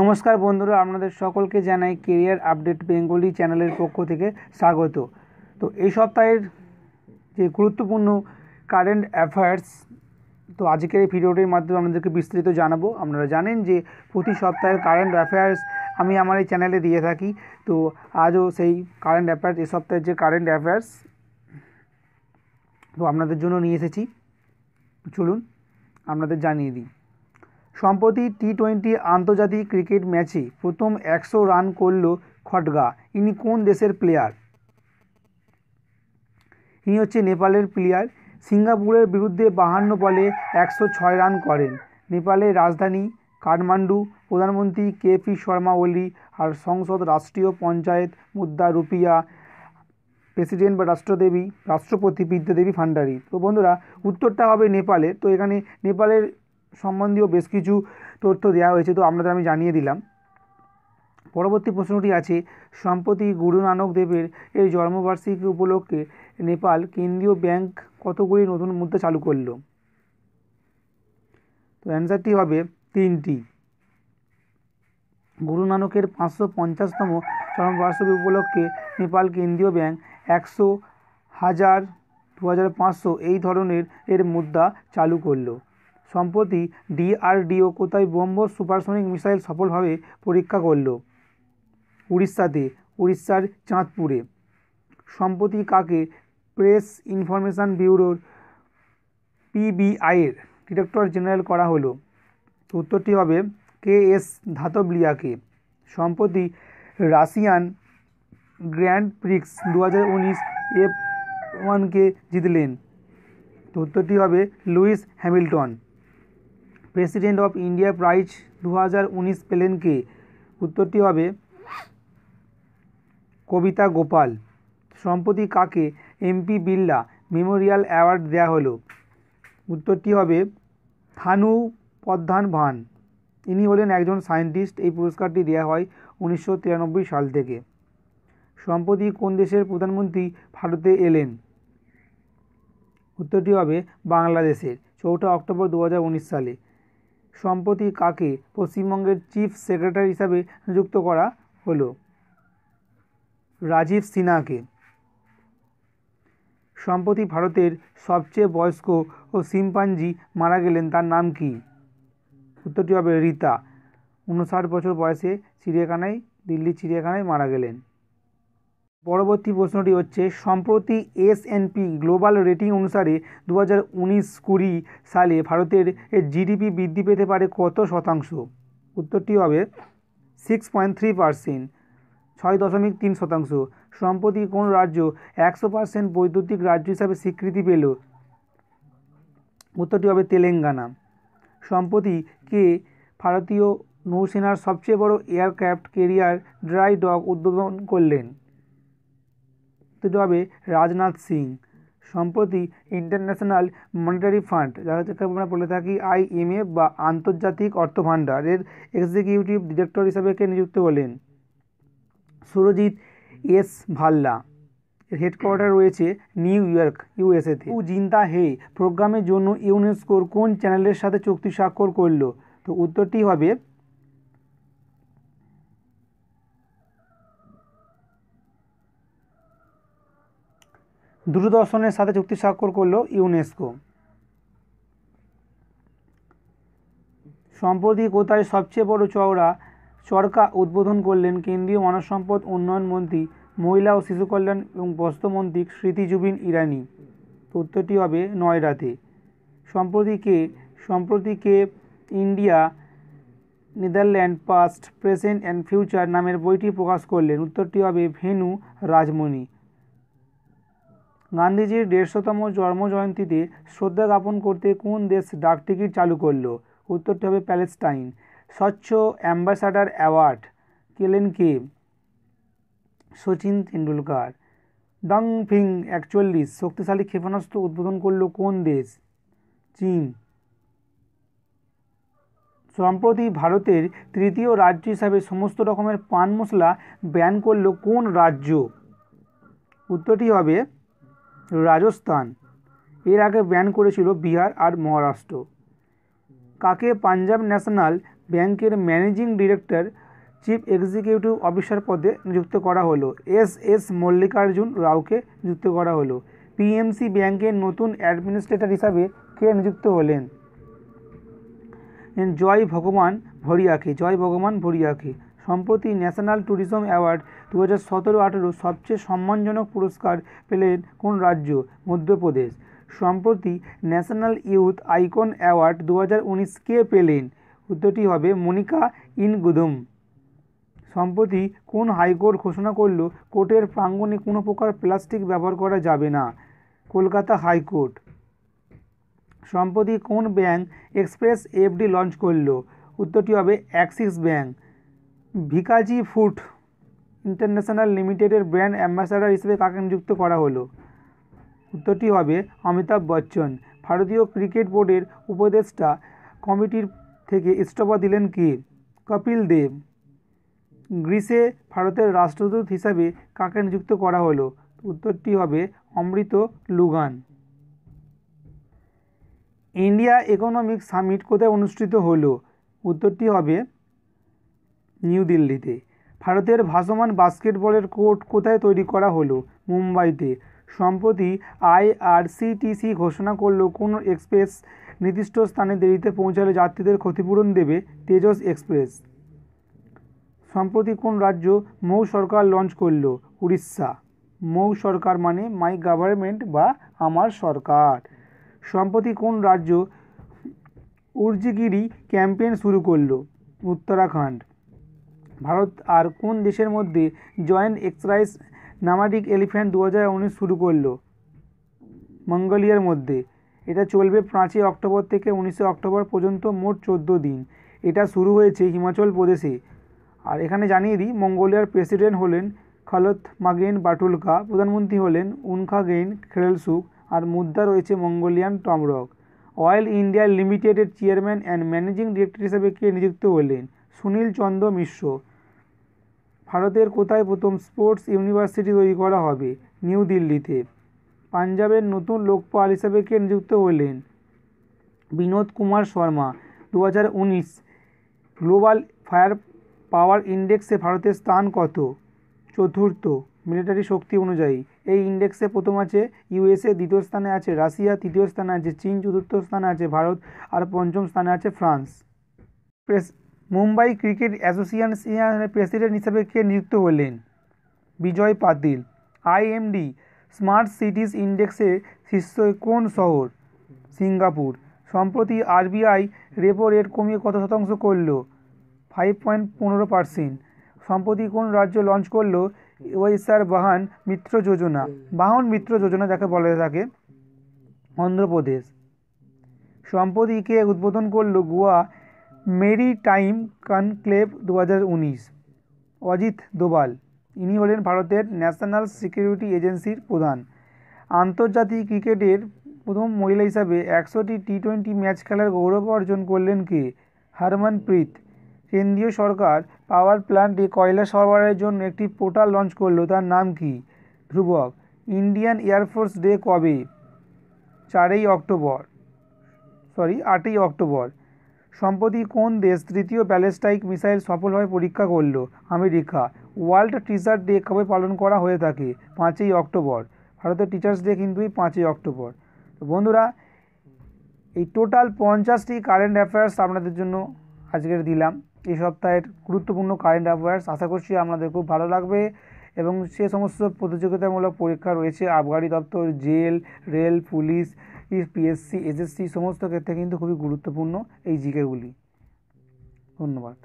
নমস্কার বন্ধুরা, আপনাদের সকলকে জানাই কেরিয়ার আপডেট বেঙ্গলি চ্যানেলের পক্ষ থেকে স্বাগত। তো এই সপ্তাহের যে গুরুত্বপূর্ণ কারেন্ট অ্যাফেয়ার্স তো আজকের এই ভিডিওটির মাধ্যমে আপনাদেরকে বিস্তারিত জানাব। আপনারা জানেন যে প্রতি সপ্তাহের কারেন্ট অ্যাফেয়ার্স আমি আমার এই চ্যানেলে দিয়ে থাকি। তো আজও সেই কারেন্ট অ্যাফেয়ার্স এই সপ্তাহের যে কারেন্ট অ্যাফেয়ার্স তো আপনাদের জন্য নিয়ে এসেছি। চলুন, আপনাদের জানিয়ে দিই। সম্প্রতি টি টোয়েন্টি আন্তর্জাতিক ক্রিকেট ম্যাচে প্রথম একশো রান করল খটগা। ইনি কোন দেশের প্লেয়ার ইনি হচ্ছে নেপালের প্লেয়ার সিঙ্গাপুরের বিরুদ্ধে বাহান্ন বলে একশো ছয় রান করেন। নেপালের রাজধানী কাঠমান্ডু, প্রধানমন্ত্রী কে পি শর্মা ওলি আর সংসদ রাষ্ট্রীয় পঞ্চায়েত মুদ্রা রুপিয়া, প্রেসিডেন্ট বা রাষ্ট্রদেবী, রাষ্ট্রপতি বিদ্যাদেবী ভান্ডারী। তো বন্ধুরা, উত্তরটা হবে নেপালে। তো এখানে নেপালের সম্বন্ধীয় বেশ কিছু তথ্য দেওয়া হয়েছে, তো আপনাদের আমি জানিয়ে দিলাম। পরবর্তী প্রশ্নটি আছে, সম্প্রতি গুরু নানক দেবের এই জন্মবার্ষিকী উপলক্ষে নেপাল কেন্দ্রীয় ব্যাংক কতগুলি নতুন মুদ্রা চালু করল? তো অ্যান্সারটি হবে তিনটি। গুরু নানকের পাঁচশো পঞ্চাশতম জন্মবার্ষিকী উপলক্ষে নেপাল কেন্দ্রীয় ব্যাংক একশো হাজার দু হাজার পাঁচশো এই ধরনের এর মুদ্রা চালু করল। সম্প্রতি ডিআরডিও কোথায় ব্রহ্মোস সুপারসনিক মিসাইল সফলভাবে পরীক্ষা করল? উড়িষ্যাতে, উড়িষ্যার চাঁদপুরে। সম্প্রতি কাকে? প্রেস ইনফরমেশন ব্যুরোর পিবিআইয়ের ডিরেক্টর জেনারেল করা হলো। উত্তরটি হবে কে এস ধাতবলিয়াকে। সম্প্রতি রাশিয়ান গ্র্যান্ড প্রিক্স দু হাজার উনিশ এফ ওয়ানকে জিতলেন। উত্তরটি হবে Lewis Hamilton. President of India prize দু হাজার উনিশ পেলেন কে উত্তরটি হবে কবিতা গোপাল। সম্প্রতি কাকে এমপি বিল্লা মেমোরিয়াল অ্যাওয়ার্ড দেওয়া হলো? উত্তরটি হবে থানু পদ্ধান ভান ইনি হলেন একজন সায়েন্টিস্ট। এই পুরস্কারটি দেওয়া হয় উনিশশো তিরানব্বই সাল থেকে। সম্প্রতি কোন দেশের প্রধানমন্ত্রী ভারতে এলেন? উত্তরটি হবে বাংলাদেশের। চৌঠা অক্টোবর দু হাজার উনিশ সালে। সম্প্রতি কাকে পশ্চিমবঙ্গের চিফ সেক্রেটারি হিসাবে নিযুক্ত করা হলো? রাজীব সিনহাকে। সম্প্রতি ভারতের সবচেয়ে বয়স্ক ও শিম্পাঞ্জি মারা গেলেন, তার নাম কি? উত্তরটি হবে রীতা। উনষাট বছর বয়সে চিড়িয়াখানায় দিল্লি চিড়িয়াখানায় মারা গেলেন। পরবর্তী প্রশ্নটি হচ্ছে, সম্প্রতি এসএনপি গ্লোবাল রেটিং অনুসারে দু হাজার উনিশ কুড়ি সালে ভারতের জিডিপি বৃদ্ধি পেতে পারে কত শতাংশ? উত্তরটি হবে সিক্স পয়েন্ট থ্রি পারসেন্ট ছয় দশমিক তিন শতাংশ। সম্প্রতি কোন রাজ্য একশো পার্সেন্ট বৈদ্যুতিক রাজ্য হিসাবে স্বীকৃতি পেল? উত্তরটি হবে তেলেঙ্গানা। সম্প্রতি কে ভারতীয় নৌসেনার সবচেয়ে বড় এয়ারক্রাফট কেরিয়ার ড্রাই ডগ উদ্বোধন করলেন? উত্তরটি হবে রাজনাথ সিং। সম্প্রতি ইন্টারন্যাশনাল মনিটারি ফান্ড যাকে আমরা বলে থাকি আইএমএফ বা আন্তর্জাতিক অর্থ ভাণ্ডারের এক্সিকিউটিভ ডিরেক্টর হিসাবে কে নিযুক্ত হলেন? সুরজিৎ এস ভাল্লা। এর হেডকোয়ার্টার রয়েছে নিউ ইয়র্ক ইউএসএতে জিন্তা হে, প্রোগ্রামের জন্য ইউনেস্কোর কোন চ্যানেলের সাথে চুক্তি স্বাক্ষর করল? তো উত্তরটি হবে দূরদর্শনের সাথে চুক্তি স্বাক্ষর করল ইউনেস্কো। সম্প্রতি কোথায় সবচেয়ে বড় চওড়া চরকা উদ্বোধন করলেন কেন্দ্রীয় মানব সম্পদ উন্নয়ন মন্ত্রী, মহিলা ও শিশু কল্যাণ এবং বস্ত্রমন্ত্রী স্মৃতি জুবিন ইরানি। উত্তরটি হবে নয়ডাতে সম্প্রতি কে সম্প্রতি কে India, Netherland, past present and future নামের বইটি প্রকাশ করলেন। উত্তরটি হবে ভেনু রাজমণি। গান্ধীজির দেড়শোতম জন্মজয়ন্তীতে শ্রদ্ধা জ্ঞাপন করতে কোন দেশ ডাকটিকিট চালু করল? উত্তরটি হবে প্যালেস্টাইন। স্বচ্ছ অ্যাম্বাসাডার অ্যাওয়ার্ড, কেলেন কে? সচিন তেন্ডুলকার। ডং ফিং একচল্লিশ, শক্তিশালী ক্ষেপণাস্ত্র উদ্বোধন করল কোন দেশ? চীন। সম্প্রতি ভারতের তৃতীয় রাজ্য হিসাবে সমস্ত রকমের পান মশলা ব্যান করল কোন রাজ্য? উত্তরটি হবে রাজস্থান। এর আগে ব্যান করেছিল বিহার আর মহারাষ্ট্র। কাকে পাঞ্জাব ন্যাশনাল ব্যাংকের managing director, chief executive officer পদে নিযুক্ত করা হলো? এস এস মল্লিকার্জুন রাওকে নিযুক্ত করা হলো। পিএমসি ব্যাংকের নতুন অ্যাডমিনিস্ট্রেটর হিসাবে কে নিযুক্ত হলেন? জয় ভগবান ভরিয়াকে, জয় ভগবান ভরিয়াকে। সম্প্রতি ন্যাশনাল ট্যুরিজম অ্যাওয়ার্ড দু হাজার সতেরো আঠেরো সবচেয়ে সম্মানজনক পুরস্কার পেলেন কোন রাজ্য? মধ্যপ্রদেশ। সম্প্রতি ন্যাশনাল ইউথ আইকন অ্যাওয়ার্ড দু হাজার উনিশ কে পেলেন? উত্তরটি হবে মনিকা ইনগুদম। সম্প্রতি কোন হাইকোর্ট ঘোষণা করল, কোর্টের প্রাঙ্গণে কোনো প্রকার প্লাস্টিক ব্যবহার করা যাবে না? Kolkata high court. সম্প্রতি কোন ব্যাংক এক্সপ্রেস এফডি লঞ্চ করল? উত্তরটি হবে Axis bank. Vikaji food international লিমিটেডের ব্র্যান্ড অ্যাম্বাসাডার হিসেবে কাকে নিযুক্ত করা হলো? উত্তরটি হবে অমিতাভ বচ্চন। ভারতীয় ক্রিকেট বোর্ডের উপদেষ্টা কমিটির থেকে ইস্তফা দিলেন কে? কপিল দেব। গ্রিসে ভারতের রাষ্ট্রদূত হিসাবে কাকে নিযুক্ত করা হলো? উত্তরটি হবে Amrit Lugun. India economic summit কোথায় অনুষ্ঠিত হলো? উত্তরটি হবে নিউ দিল্লিতে। ভারতের ভাসমান বাস্কেটবলের কোর্ট কোথায় তৈরি করা হলো? মুম্বাইতে। সম্প্রতি আইআরসিটিসি ঘোষণা করল, কোন এক্সপ্রেস নির্দিষ্ট স্থানে দেরিতে পৌঁছালে যাত্রীদের ক্ষতিপূরণ দেবে তেজস এক্সপ্রেস। সম্প্রতি কোন রাজ্য মৌ সরকার লঞ্চ করল? উড়িষ্যা। মৌ সরকার মানে মাই গভর্নমেন্ট বা আমার সরকার। সম্প্রতি কোন রাজ্য উর্জিগিরি ক্যাম্পেইন শুরু করল? উত্তরাখণ্ড। ভারত আর কোন দেশের মধ্যে জয়েন্ট এক্সারসাইজ নামাডিক এলিফ্যান্ট দু হাজার উনিশ শুরু করল? মঙ্গোলিয়ার মধ্যে। এটা চলবে পাঁচই অক্টোবর থেকে উনিশে অক্টোবর পর্যন্ত মোট চোদ্দ দিন। এটা শুরু হয়েছে হিমাচল প্রদেশে। আর এখানে জানিয়ে দিই, মঙ্গোলিয়ার প্রেসিডেন্ট হলেন খলত মাগেন বাটুলকা, প্রধানমন্ত্রী হলেন উনখাগেন খেরেলসুক আর মুদ্রা রয়েছে মঙ্গোলিয়ান টমরক। অয়েল ইন্ডিয়া লিমিটেডের চেয়ারম্যান অ্যান্ড ম্যানেজিং ডিরেক্টর হিসেবে কে নিযুক্ত হলেন? সুনীল চন্দ্র মিশ্র। ভারতের কোথায় প্রথম স্পোর্টস ইউনিভার্সিটি তৈরি করা হবে? নিউ দিল্লিতে। পাঞ্জাবের নতুন লোকপাল হিসেবে কে নিযুক্ত হলেন? বিনোদ কুমার শর্মা দু হাজার উনিশ। গ্লোবাল ফায়ার পাওয়ার ইন্ডেক্সে ভারতের স্থান কত? চতুর্থ, মিলিটারি শক্তি অনুযায়ী। এই ইন্ডেক্সে প্রথম আছে ইউএসএ, দ্বিতীয় স্থানে আছে রাশিয়া, তৃতীয় স্থানে আছে চীন, চতুর্থ স্থানে আছে ভারত, আর পঞ্চম স্থানে আছে ফ্রান্স। প্রেস মুম্বাই ক্রিকেট অ্যাসোসিয়েশনের প্রেসিডেন্ট হিসেবে কে নিযুক্ত হলেন? বিজয় পাতিল। আইএমডি, স্মার্ট সিটিজ ইন্ডেক্সে শীর্ষ কোন শহর? সিঙ্গাপুর। সম্প্রতি আরবিআই রেপো রেট কমিয়ে কত শতাংশ করল? ফাইভ পয়েন্ট পনেরো পার্সেন্ট সম্প্রতি কোন রাজ্য লঞ্চ করল? ওয়েসার বাহান মিত্র যোজনা। বাহন মিত্র যোজনা যাকে বলা থাকে, অন্ধ্রপ্রদেশ। সম্প্রতি কে উদ্বোধন করল গোয়া মেরিটাইম কনক্লেভ দু হাজার উনিশ। অজিত দোবাল, ইনি হলেন ভারতের ন্যাশনাল সিকিউরিটি এজেন্সির প্রধান। আন্তর্জাতিক ক্রিকেটের প্রথম মহিলা হিসাবে একশোটি টি টোয়েন্টি ম্যাচ খেলার গৌরব অর্জন করলেন কে? হরমনপ্রীত। কেন্দ্রীয় সরকার পাওয়ার প্ল্যান্টে কয়লা সরবরাহের জন্য একটি পোর্টাল লঞ্চ করল, তার নাম কি? ধ্রুবক, ইন্ডিয়ান এয়ারফোর্স ডে কবে? চারই অক্টোবর সরি আটই অক্টোবর। সম্প্রতি কোন দেশ তৃতীয় ব্যালিস্টিক মিসাইল সফলভাবে পরীক্ষা করল? আমেরিকা। ওয়ার্ল্ড টিচার ডে কবে পালন করা হয়ে থাকে? পাঁচই অক্টোবর। ভারতের টিচার্স ডে কিন্তু পাঁচই অক্টোবর। তো বন্ধুরা, এই টোটাল পঞ্চাশটি কারেন্ট অ্যাফেয়ার্স আপনাদের জন্য আজকের দিলাম। এই সপ্তাহের গুরুত্বপূর্ণ কারেন্ট অ্যাফেয়ার্স আশা করছি আপনাদের খুব ভালো লাগবে এবং সে সমস্ত প্রতিযোগিতামূলক পরীক্ষা রয়েছে। আবগারি দপ্তর, jail, rail, police PSC SSC সমস্ত ক্ষেত্রে কিন্তু খুবই গুরুত্বপূর্ণ এই জিকেগুলি। ধন্যবাদ।